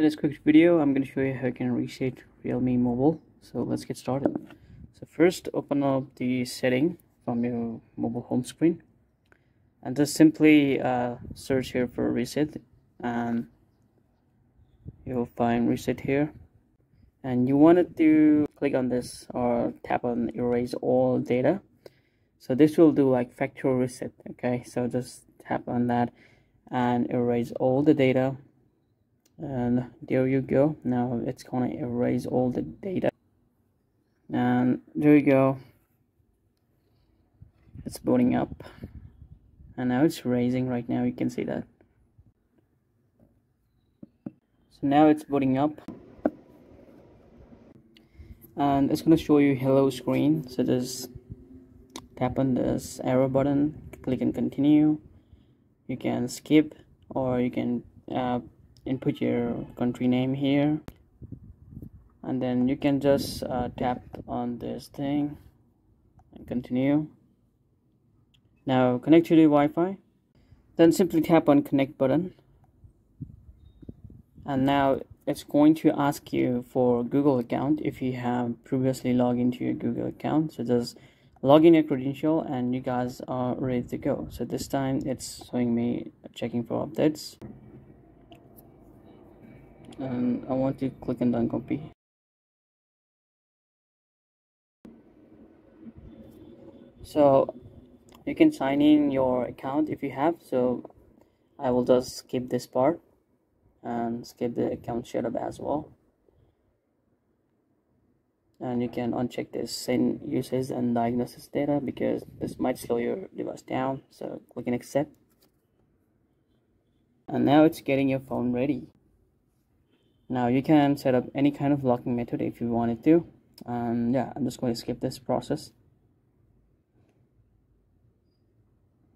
In this quick video, I'm going to show you how you can reset Realme Mobile. So let's get started. So first, open up the setting from your mobile home screen, and just simply uh, search here for reset, and you'll find reset here. And you wanted to click on this or tap on erase all data. So this will do like factory reset. Okay, so just tap on that and erase all the data and there you go. Now it's gonna erase all the data. And there you go. It's booting up. And now it's raising right now. You can see that. So now it's booting up. And it's gonna show you hello screen. So just tap on this arrow button click and continue. You can skip or you can uh, input your country name here. And then you can just uh, tap on this thing and continue. Now connect to the Wi-Fi. Then simply tap on connect button. And now it's going to ask you for Google account if you have previously logged into your Google account. So just log in your credential and you guys are ready to go. So this time it's showing me checking for updates and I want to click on done copy. So you can sign in your account if you have. So I will just skip this part and skip the account setup as well. And you can uncheck this send usage and diagnosis data because this might slow your device down. So click on accept. And now it's getting your phone ready now you can set up any kind of locking method if you wanted to. And yeah i'm just going to skip this process.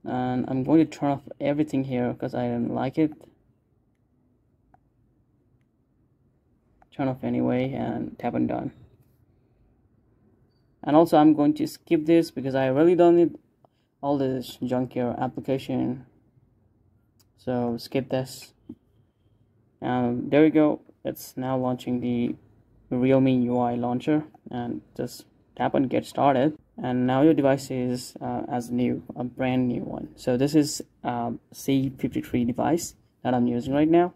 And i'm going to turn off everything here because i don't like it. Turn off anyway and tap on done. And also i'm going to skip this because i really don't need all this junk here application. So skip this. And there we go it's now launching the realme ui launcher and just tap on get started. And now your device is uh, as new a brand new one. So this is um, c53 device that i'm using right now.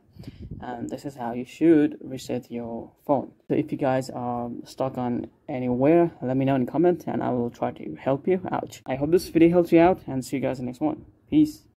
And this is how you should reset your phone. So if you guys are stuck on anywhere let me know in comment and i will try to help you. Out i hope this video helps you out and see you guys in the next one. Peace